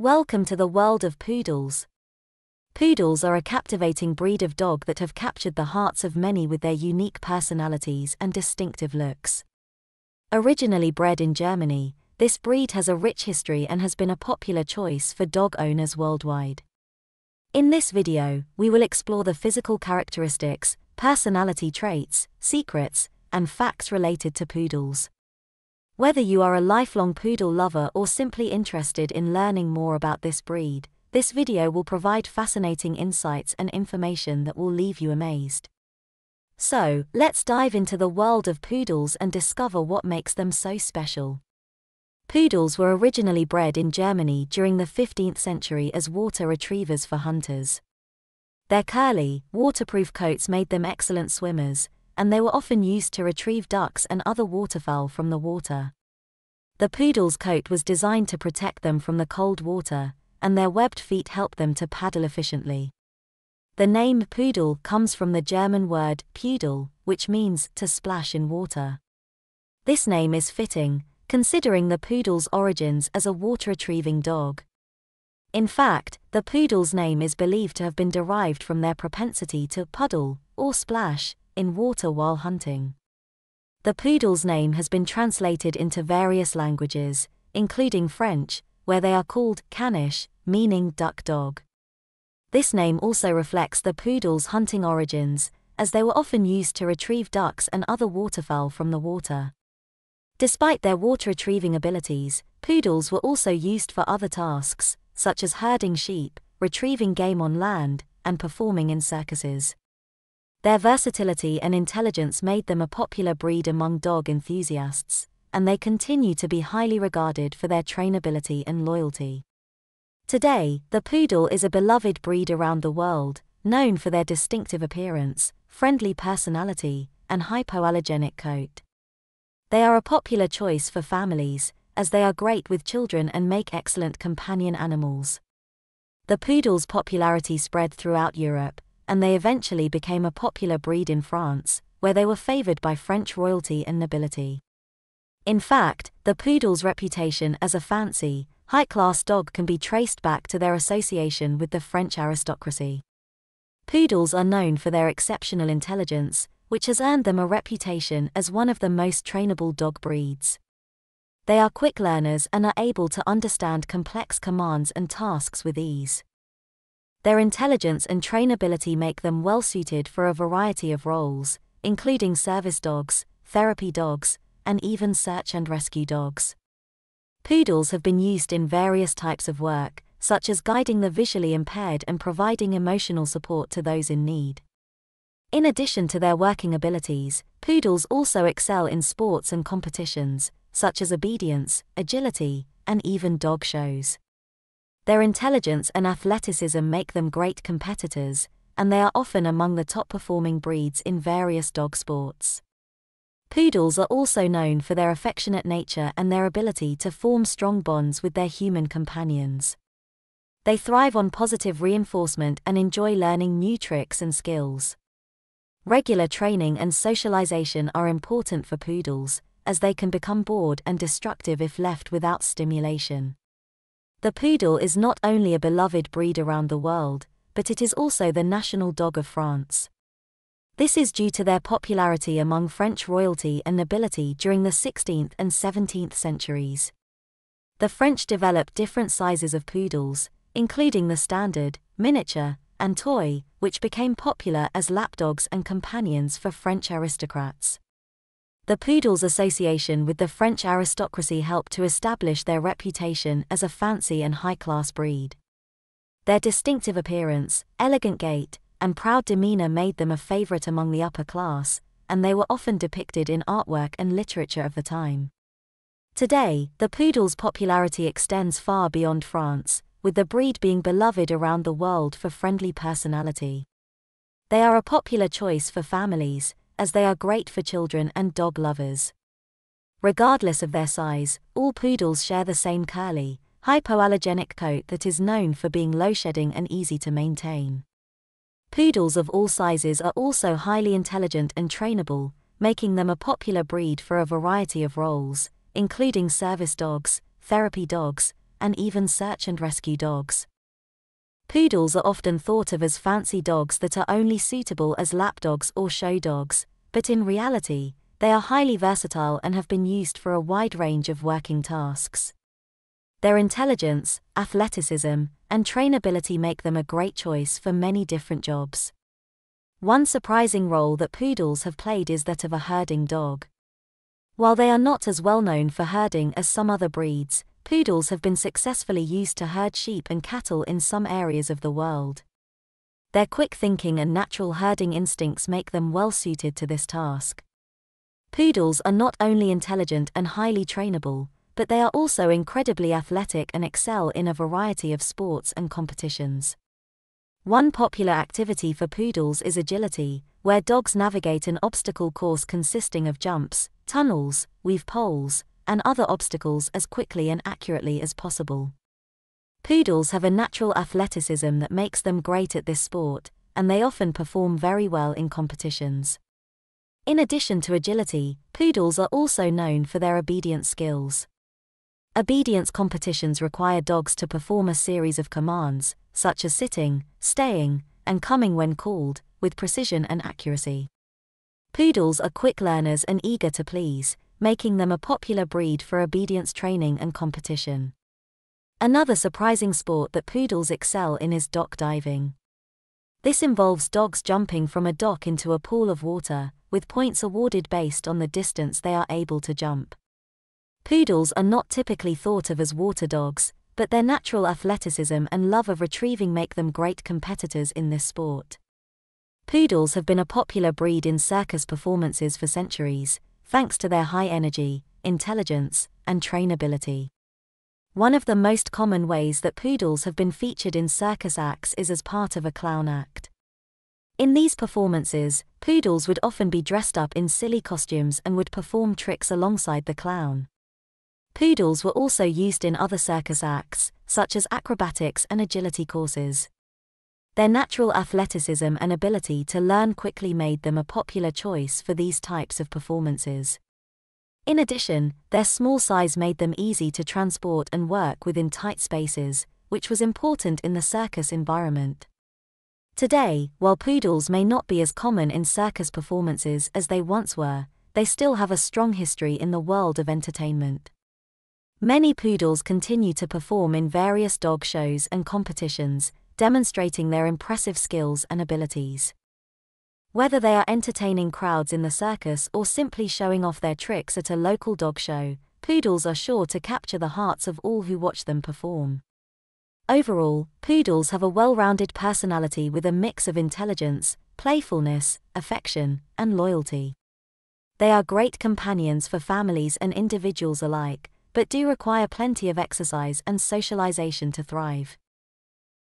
Welcome to the world of poodles. Poodles are a captivating breed of dog that have captured the hearts of many with their unique personalities and distinctive looks. Originally bred in Germany, this breed has a rich history and has been a popular choice for dog owners worldwide. In this video, we will explore the physical characteristics, personality traits, secrets, and facts related to poodles. Whether you are a lifelong poodle lover or simply interested in learning more about this breed, this video will provide fascinating insights and information that will leave you amazed. So, let's dive into the world of poodles and discover what makes them so special. Poodles were originally bred in Germany during the 15th century as water retrievers for hunters. Their curly, waterproof coats made them excellent swimmers, and they were often used to retrieve ducks and other waterfowl from the water. The poodle's coat was designed to protect them from the cold water, and their webbed feet help them to paddle efficiently. The name poodle comes from the German word pudel, which means to splash in water. This name is fitting, considering the poodle's origins as a water retrieving dog. In fact, the poodle's name is believed to have been derived from their propensity to puddle, or splash, in water while hunting. The poodle's name has been translated into various languages, including French, where they are called caniche, meaning duck dog. This name also reflects the poodle's hunting origins, as they were often used to retrieve ducks and other waterfowl from the water. Despite their water retrieving abilities, poodles were also used for other tasks, such as herding sheep, retrieving game on land, and performing in circuses. Their versatility and intelligence made them a popular breed among dog enthusiasts, and they continue to be highly regarded for their trainability and loyalty. Today, the poodle is a beloved breed around the world, known for their distinctive appearance, friendly personality, and hypoallergenic coat. They are a popular choice for families, as they are great with children and make excellent companion animals. The poodle's popularity spread throughout Europe, and they eventually became a popular breed in France, where they were favored by French royalty and nobility. In fact, the poodle's reputation as a fancy, high class dog can be traced back to their association with the French aristocracy. Poodles are known for their exceptional intelligence, which has earned them a reputation as one of the most trainable dog breeds. They are quick learners and are able to understand complex commands and tasks with ease. Their intelligence and trainability make them well suited for a variety of roles, including service dogs, therapy dogs, and even search and rescue dogs. Poodles have been used in various types of work, such as guiding the visually impaired and providing emotional support to those in need. In addition to their working abilities, poodles also excel in sports and competitions, such as obedience, agility, and even dog shows. Their intelligence and athleticism make them great competitors, and they are often among the top performing breeds in various dog sports. Poodles are also known for their affectionate nature and their ability to form strong bonds with their human companions. They thrive on positive reinforcement and enjoy learning new tricks and skills. Regular training and socialization are important for poodles, as they can become bored and destructive if left without stimulation. The poodle is not only a beloved breed around the world, but it is also the national dog of France. This is due to their popularity among French royalty and nobility during the 16th and 17th centuries. The French developed different sizes of poodles, including the standard, miniature, and toy, which became popular as lapdogs and companions for French aristocrats. The Poodles association with the French aristocracy helped to establish their reputation as a fancy and high class breed. Their distinctive appearance, elegant gait, and proud demeanor made them a favorite among the upper class, and they were often depicted in artwork and literature of the time. Today, the poodle's popularity extends far beyond France, with the breed being beloved around the world for friendly personality. They are a popular choice for families, as they are great for children and dog lovers. Regardless of their size, all poodles share the same curly, hypoallergenic coat that is known for being low shedding and easy to maintain. Poodles of all sizes are also highly intelligent and trainable, making them a popular breed for a variety of roles, including service dogs, therapy dogs, and even search and rescue dogs. Poodles are often thought of as fancy dogs that are only suitable as lapdogs or show dogs, but in reality, they are highly versatile and have been used for a wide range of working tasks. Their intelligence, athleticism, and trainability make them a great choice for many different jobs. One surprising role that poodles have played is that of a herding dog. While they are not as well known for herding as some other breeds, poodles have been successfully used to herd sheep and cattle in some areas of the world. Their quick thinking and natural herding instincts make them well suited to this task. Poodles are not only intelligent and highly trainable, but they are also incredibly athletic and excel in a variety of sports and competitions. One popular activity for poodles is agility, where dogs navigate an obstacle course consisting of jumps, tunnels, weave poles, and other obstacles as quickly and accurately as possible. Poodles have a natural athleticism that makes them great at this sport, and they often perform very well in competitions. In addition to agility, poodles are also known for their obedience skills. Obedience competitions require dogs to perform a series of commands, such as sitting, staying, and coming when called, with precision and accuracy. Poodles are quick learners and eager to please, making them a popular breed for obedience training and competition. Another surprising sport that poodles excel in is dock diving. This involves dogs jumping from a dock into a pool of water, with points awarded based on the distance they are able to jump. Poodles are not typically thought of as water dogs, but their natural athleticism and love of retrieving make them great competitors in this sport. Poodles have been a popular breed in circus performances for centuries, thanks to their high energy, intelligence, and trainability. One of the most common ways that poodles have been featured in circus acts is as part of a clown act. In these performances, poodles would often be dressed up in silly costumes and would perform tricks alongside the clown. Poodles were also used in other circus acts, such as acrobatics and agility courses. Their natural athleticism and ability to learn quickly made them a popular choice for these types of performances. In addition, their small size made them easy to transport and work within tight spaces, which was important in the circus environment. Today, while poodles may not be as common in circus performances as they once were, they still have a strong history in the world of entertainment. Many poodles continue to perform in various dog shows and competitions, demonstrating their impressive skills and abilities. Whether they are entertaining crowds in the circus or simply showing off their tricks at a local dog show, poodles are sure to capture the hearts of all who watch them perform. Overall, poodles have a well rounded personality with a mix of intelligence, playfulness, affection, and loyalty. They are great companions for families and individuals alike, but do require plenty of exercise and socialization to thrive.